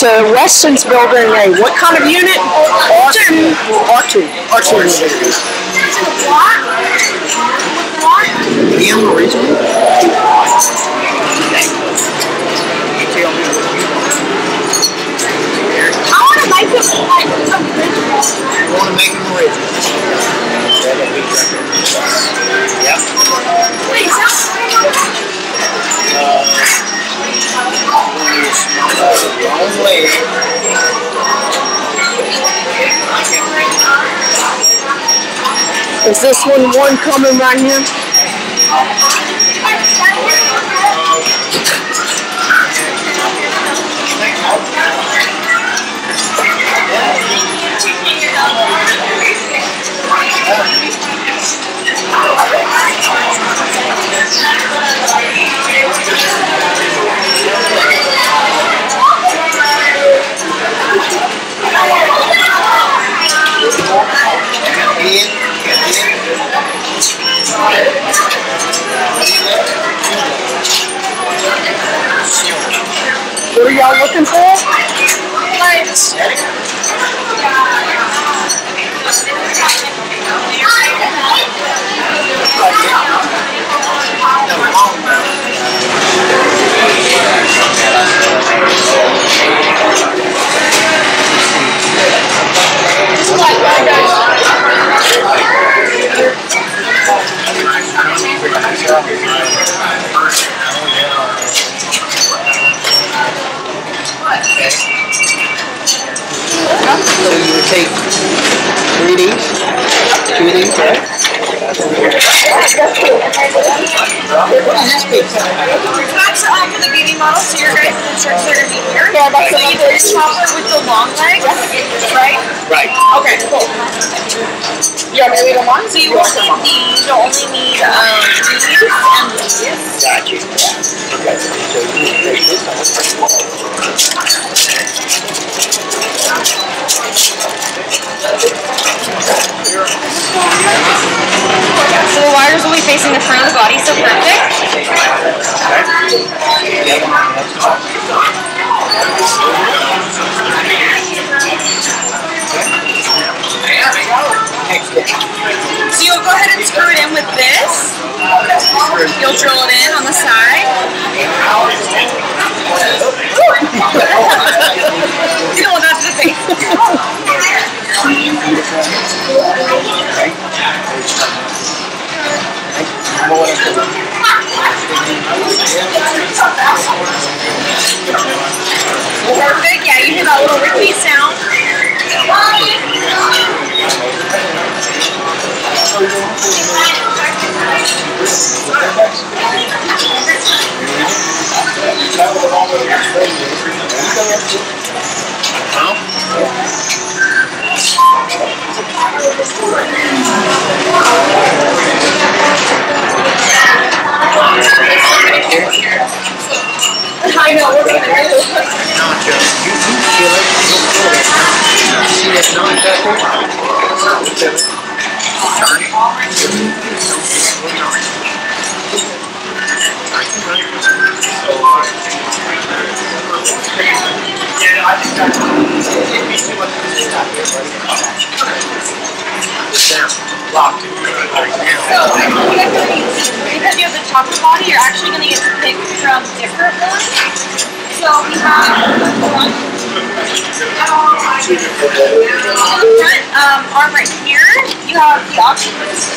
So Weston's building a what kind of unit? R2. R2. R2 unit. Him originally? This one one coming right here? What are y'all looking for? So you would take three of these, two of these, right? What is this piece? That's beauty model, so your guys' instructions are going to be here. Yeah, that's so what you I'm do the chopper with the long legs, right? Right. Okay, cool. Yeah, maybe the one. So you won't need these, you'll only need um, these and these. Got you. Okay. So you would take this one. So the wires will be facing the front of the body, so perfect. Perfect. Yeah, you hear that little repeat sound. I know. We're gonna do this. Nacho. You, you feel it. You'll feel it. See that it. Down. Locked it right now. So, because you have the chocolate body, you're actually going to get to pick from different ones. So we have um, arm right here, you have the octopus.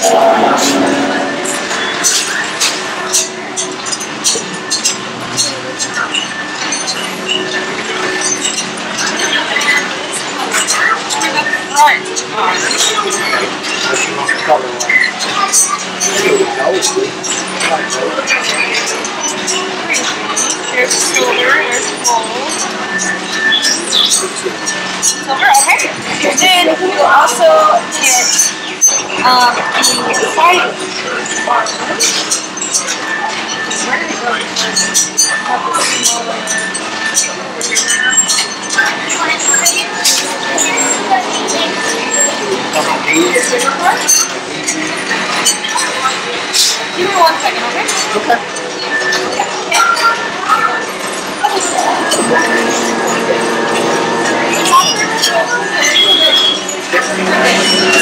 Front. There's a silver, there's a gold. Silver, okay. And then you also get um, the side Where did it go? Have the smaller- Give me one second, okay? Okay.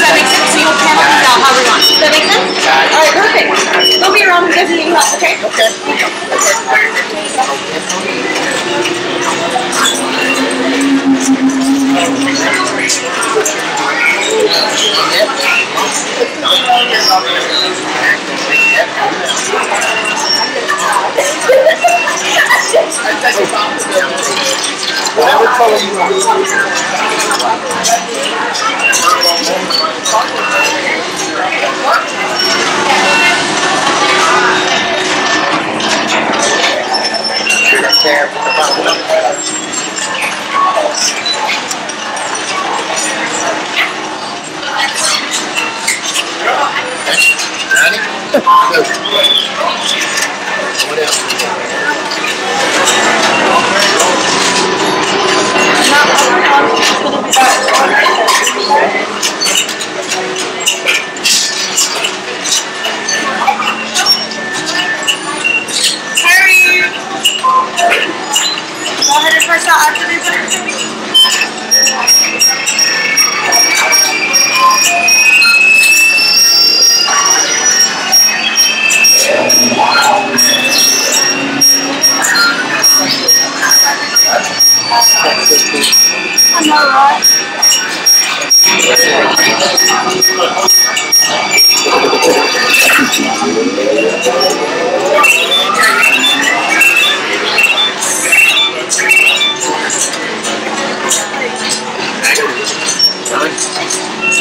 That make sense? So you'll panel these out how we want. Does that make sense? Alright, perfect. Don't be around if you need help, okay? Okay. Whatever color you the bottom. So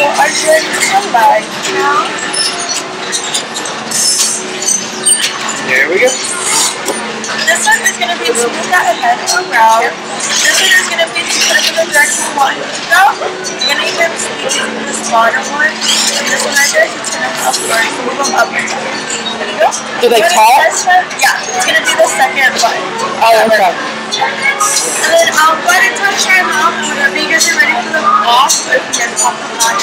I should come now. There we go. One going to be move that ahead around. This one is going to be to it in the direction you want it to go. You're going to either be using this bottom one, and this one right there, to turn them upward, move them up. There you go. Do they talk? Yeah, it's going to be the second button. Oh, okay. And then I'll go ahead and touch your mouth, and whenever you guys are ready for the off, you guys pop the flashlight.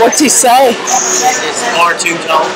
What's he say? It's far too tall.